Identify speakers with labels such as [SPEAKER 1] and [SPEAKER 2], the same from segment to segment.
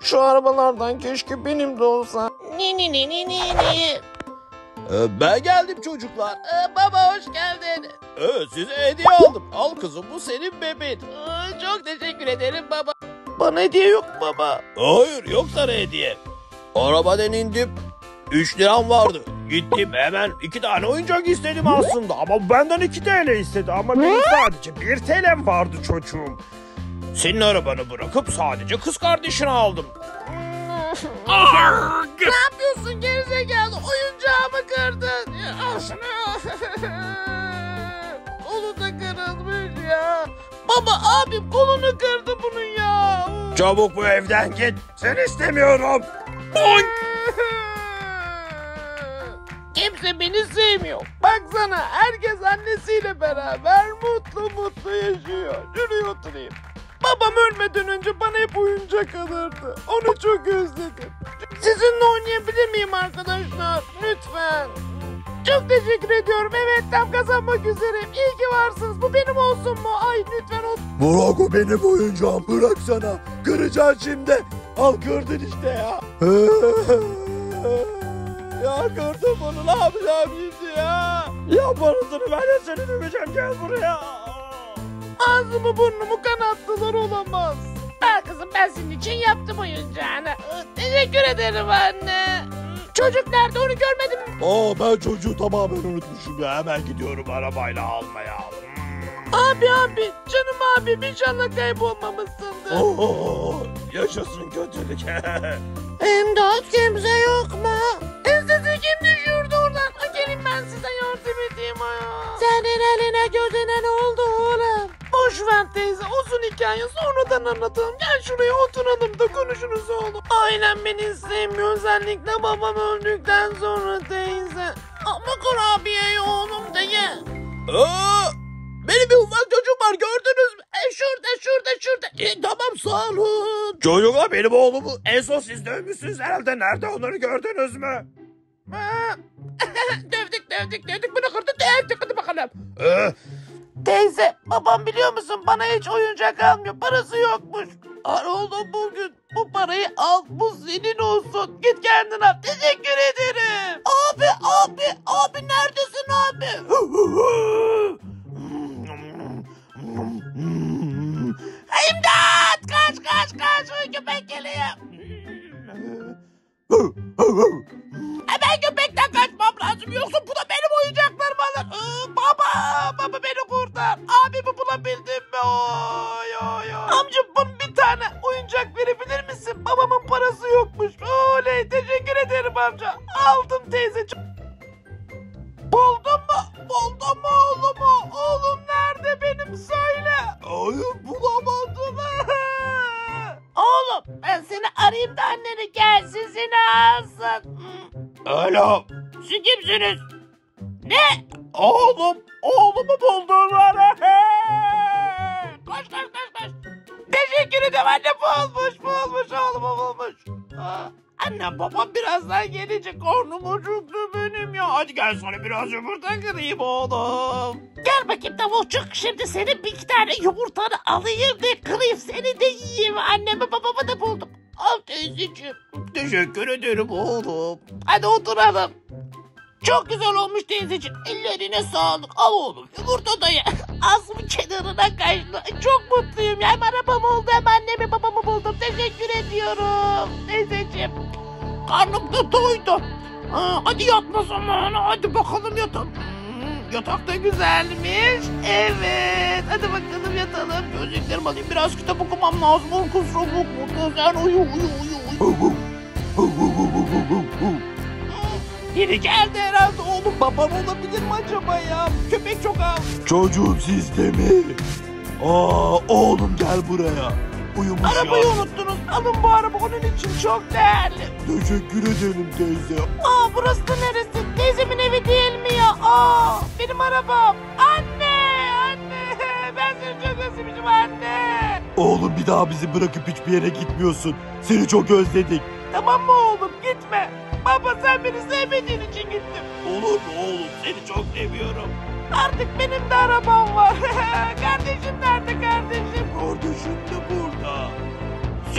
[SPEAKER 1] Şu arabalardan keşke benim de olsa. Ni ni ni ni ni ni.
[SPEAKER 2] Ee, ben geldim çocuklar.
[SPEAKER 1] Ee, baba hoş geldin.
[SPEAKER 2] Evet size hediye aldım. Al kızım bu senin bebeğin.
[SPEAKER 1] Aa, çok teşekkür ederim baba. Bana hediye yok baba.
[SPEAKER 2] Hayır yok sana hediye. Arabadan indim. 3 liram vardı. Gittim hemen iki tane oyuncak istedim aslında.
[SPEAKER 3] Ama benden 2 TL istedi ama benim sadece 1 TL'm vardı çocuğum.
[SPEAKER 2] Senin arabanı bırakıp sadece kız kardeşini aldım.
[SPEAKER 1] ne yapıyorsun gerizekalı? Oyuncağımı kırdın. Ya, Al şunu. Kolu da kırılmış ya. Baba abim kolunu kırdı bunun ya.
[SPEAKER 3] Çabuk bu evden git. Seni istemiyorum.
[SPEAKER 1] Kimse beni sevmiyor. Baksana herkes annesiyle beraber mutlu mutlu yaşıyor. Şuraya oturayım. Babam ölmeden önce bana hep oyuncak alırdı. Onu çok özledim. Sizinle oynayabilir miyim arkadaşlar? Lütfen. Çok teşekkür ediyorum. Evet tam kazanmak üzereyim. İyi ki varsınız. Bu benim olsun mu? Ay lütfen olsun.
[SPEAKER 3] Bırak o benim oyuncağım bıraksana. Kıracaksın şimdi. Al kırdın işte ya. ya kırdım onu ne yapacağım şimdi ya. Ya parasını ben de seni döveceğim gel buraya.
[SPEAKER 1] Ağzımı burnumu kanattılar olamaz. Al kızım ben senin için yaptım oyuncağını. Teşekkür ederim anne. Çocuk nerede onu görmedim.
[SPEAKER 3] Aa ben çocuğu tamamen unutmuşum ya. Hemen gidiyorum arabayla almaya.
[SPEAKER 1] Abi abi canım abi inşallah kaybolmamışsındır.
[SPEAKER 3] Oo, yaşasın kötülük.
[SPEAKER 1] İmdat kimse yok mu? Sonradan anlatalım. Gel şuraya oturalım da konuşuruz oğlum. Ailem beni sevmiyor özellikle babam öldükten sonra teyze. Ama kurabiye oğlum da ye.
[SPEAKER 2] Aa, benim bir ufak çocuğum var gördünüz mü?
[SPEAKER 1] E şurada şurada şurada.
[SPEAKER 2] E, tamam sağ olun.
[SPEAKER 3] Çocuklar benim oğlumu en son siz dövmüşsünüz herhalde. Nerede onları gördünüz mü?
[SPEAKER 1] Dövdük dövdük dövdük bunu kırdı dövdük hadi bakalım.
[SPEAKER 3] Ee,
[SPEAKER 1] Teyze babam biliyor musun bana hiç oyuncak almıyor parası yokmuş. Ar oğlum bugün bu parayı al bu senin olsun git kendin al teşekkür ederim. Abi abi abi neredesin abi? İmdat kaç kaç kaç köpek geliyor. Hemen köpekten amca. Aldım teyzeciğim. Buldun mu? Buldum mu oğlumu? Oğlum nerede benim söyle.
[SPEAKER 3] Hayır bulamadım.
[SPEAKER 1] Oğlum ben seni arayayım da anneni gelsin seni alsın.
[SPEAKER 3] Alo.
[SPEAKER 1] Siz kimsiniz? Ne?
[SPEAKER 3] Oğlum. Oğlumu buldular.
[SPEAKER 1] Koş koş koş koş. Teşekkür ederim anne bulmuş bulmuş oğlumu bulmuş. Aa, anne babam birazdan gelecek karnım acıktı benim ya. Hadi gel sana biraz yumurta kırayım oğlum. Gel bakayım tavukçuk şimdi senin bir iki tane yumurtanı alayım da kırayım seni de yiyeyim. Annemi babamı da buldum. Al teyzeciğim.
[SPEAKER 2] Teşekkür ederim oğlum.
[SPEAKER 1] Hadi oturalım. Çok güzel olmuş teyzeciğim. Ellerine sağlık. Al oğlum yumurta da ye. Ağzımın kenarına kaçtı. Çok mutluyum. Hem arabam oldu hem annemi babamı. Teşekkür ediyorum teyzeciğim. Karnım da doydu. Ha, hadi yatma zamanı. Hadi bakalım yatalım. Hmm, yatak da güzelmiş. Evet. Hadi bakalım yatalım. Gözlüklerimi alayım. Biraz kitap okumam lazım. Uyku sobuk mu? Sen uyu uyu uyu uyu. Biri geldi herhalde oğlum babam olabilir mi acaba ya? Köpek çok av.
[SPEAKER 3] Çocuğum sizde mi? Aa oğlum gel buraya. Uyumuş
[SPEAKER 1] Arabayı
[SPEAKER 3] ya.
[SPEAKER 1] unuttunuz. Alın bu araba onun için çok değerli.
[SPEAKER 3] Teşekkür ederim teyze.
[SPEAKER 1] Aa burası da neresi? Teyzemin evi değil mi ya? Aa benim arabam. Anne anne ben seni çok özlemişim anne.
[SPEAKER 3] Oğlum bir daha bizi bırakıp hiçbir yere gitmiyorsun. Seni çok özledik.
[SPEAKER 1] Tamam mı oğlum gitme. Baba sen beni sevmediğin için gittim.
[SPEAKER 2] Olur mu oğlum seni çok seviyorum.
[SPEAKER 1] Artık benim de arabam var.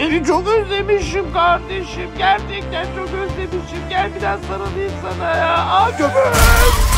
[SPEAKER 1] Seni çok özlemişim kardeşim. Gerçekten çok özlemişim. Gel biraz sarılayım sana ya. Aa köpek.